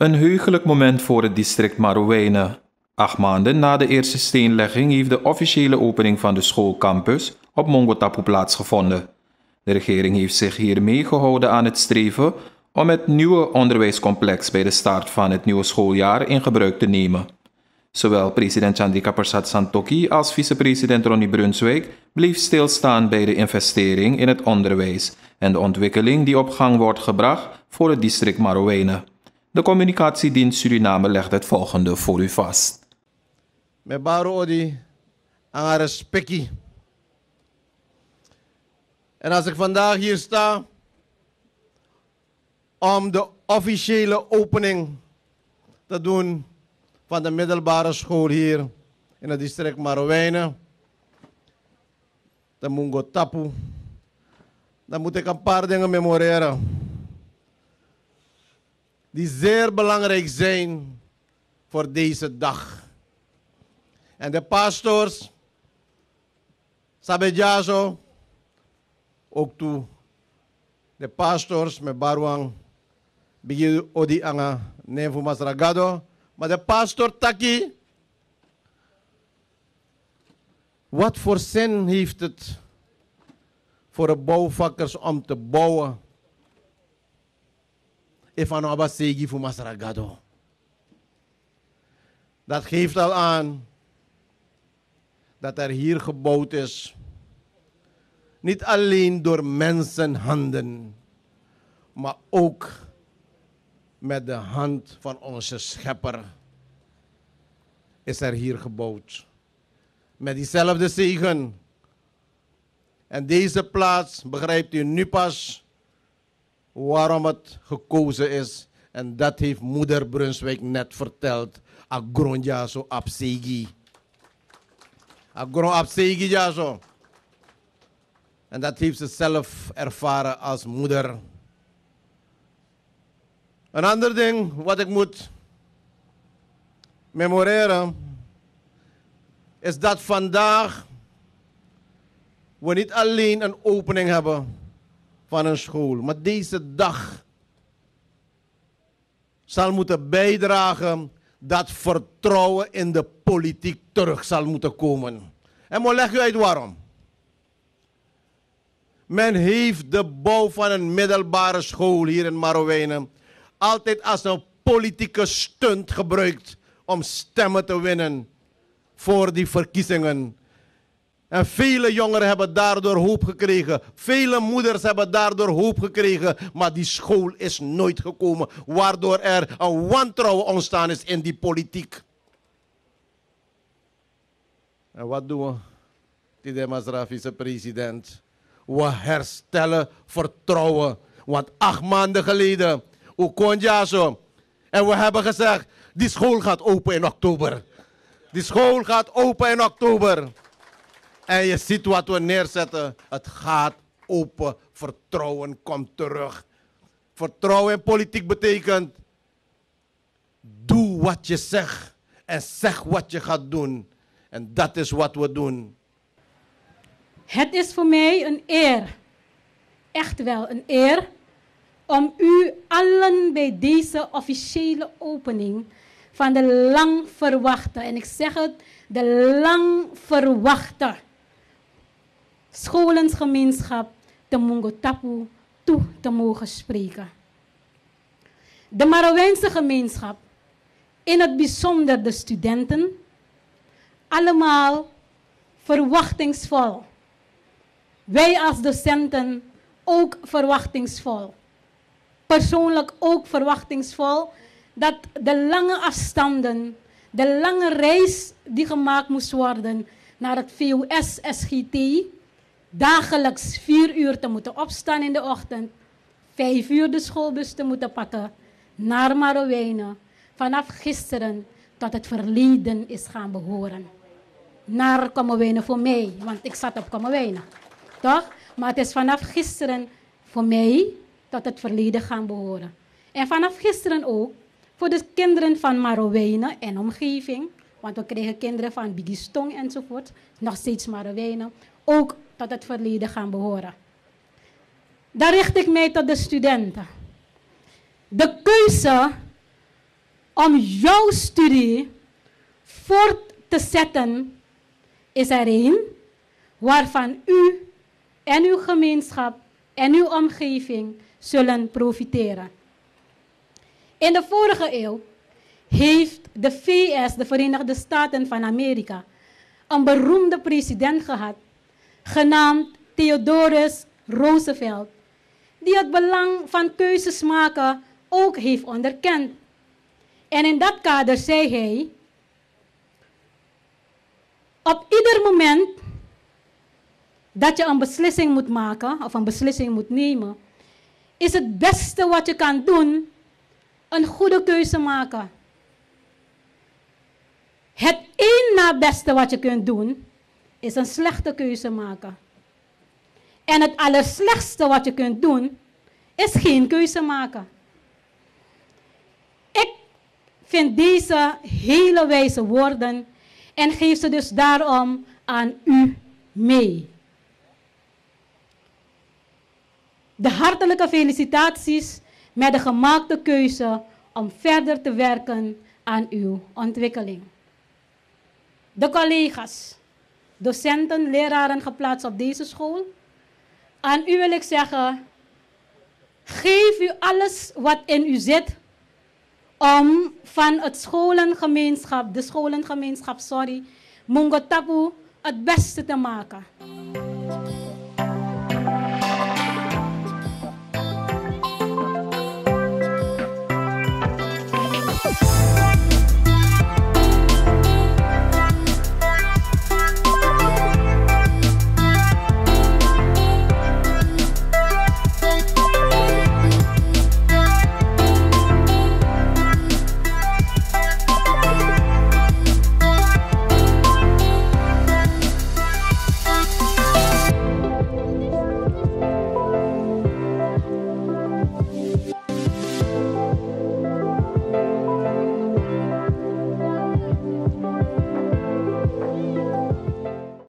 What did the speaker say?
Een heugelijk moment voor het district Marowijnen. Acht maanden na de eerste steenlegging heeft de officiële opening van de schoolcampus op Mongotapu plaatsgevonden. De regering heeft zich hiermee gehouden aan het streven om het nieuwe onderwijscomplex bij de start van het nieuwe schooljaar in gebruik te nemen. Zowel president Chandrika Persat Santokhi als vicepresident Ronnie Brunswijk bleef stilstaan bij de investering in het onderwijs en de ontwikkeling die op gang wordt gebracht voor het district Marowijnen. De communicatiedienst Suriname legt het volgende voor u vast. Met baro odi aan respectie. En als ik vandaag hier sta om de officiële opening te doen van de middelbare school hier in het district Marowijnen, de Mungo Tapu, dan moet ik een paar dingen memoreren die zeer belangrijk zijn voor deze dag. En de pastors, Sabejazo, ook toe. De pastors met Barwang, Bigi Odi Anga, Nefu Masragado. Maar de pastor Taki, wat voor zin heeft het voor de bouwvakkers om te bouwen? Abasegi voor Masragado. Dat geeft al aan dat er hier gebouwd is. Niet alleen door mensenhanden, maar ook met de hand van onze schepper is er hier gebouwd. Met diezelfde zegen. En deze plaats begrijpt u nu pas waarom het gekozen is. En dat heeft moeder Brunswijk net verteld. Agronja zo absegi. Agron absegi ja zo. En dat heeft ze zelf ervaren als moeder. Een ander ding wat ik moet memoreren is dat vandaag we niet alleen een opening hebben van een school, maar deze dag zal moeten bijdragen dat vertrouwen in de politiek terug zal moeten komen. En ik leg u uit waarom. Men heeft de bouw van een middelbare school hier in Marowijnen altijd als een politieke stunt gebruikt om stemmen te winnen voor die verkiezingen. En vele jongeren hebben daardoor hoop gekregen. Vele moeders hebben daardoor hoop gekregen. Maar die school is nooit gekomen. Waardoor er een wantrouwen ontstaan is in die politiek. En wat doen we? Tide Masra, vice-president. We herstellen vertrouwen. Want acht maanden geleden, zo. En we hebben gezegd, die school gaat open in oktober. Die school gaat open in oktober. En je ziet wat we neerzetten. Het gaat open. Vertrouwen komt terug. Vertrouwen in politiek betekent. Doe wat je zegt. En zeg wat je gaat doen. En dat is wat we doen. Het is voor mij een eer. Echt wel een eer. Om u allen bij deze officiële opening van de lang verwachte, en ik zeg het, de lang verwachte scholensgemeenschap de Mungotapu toe te mogen spreken. De Marowijnse gemeenschap, in het bijzonder de studenten, allemaal verwachtingsvol. Wij als docenten ook verwachtingsvol. Persoonlijk ook verwachtingsvol dat de lange afstanden, de lange reis die gemaakt moest worden naar het VUS SGT, dagelijks vier uur te moeten opstaan in de ochtend, vijf uur de schoolbus te moeten pakken naar Marowijnen, vanaf gisteren tot het verleden is gaan behoren. Naar Kommerwijnen voor mij, want ik zat op Kommerwijnen. Toch? Maar het is vanaf gisteren voor mij tot het verleden gaan behoren. En vanaf gisteren ook voor de kinderen van Marowijnen en omgeving. Want we kregen kinderen van Bigistong enzovoort. Nog steeds Marowijnen. Ook tot het verleden gaan behoren. Daar richt ik mij tot de studenten. De keuze om jouw studie voort te zetten, is er een waarvan u en uw gemeenschap en uw omgeving zullen profiteren. In de vorige eeuw heeft de VS, de Verenigde Staten van Amerika, een beroemde president gehad, genaamd Theodorus Roosevelt, die het belang van keuzes maken ook heeft onderkend. En in dat kader zei hij, op ieder moment dat je een beslissing moet maken of een beslissing moet nemen, is het beste wat je kan doen een goede keuze maken. Het één na beste wat je kunt doen, is een slechte keuze maken. En het allerslechtste wat je kunt doen, is geen keuze maken. Ik vind deze hele wijze woorden en geef ze dus daarom aan u mee. De hartelijke felicitaties met de gemaakte keuze om verder te werken aan uw ontwikkeling. De collega's, docenten, leraren geplaatst op deze school. Aan u wil ik zeggen, geef u alles wat in u zit om van het scholengemeenschap, de scholengemeenschap, sorry, Mungotapu, het beste te maken.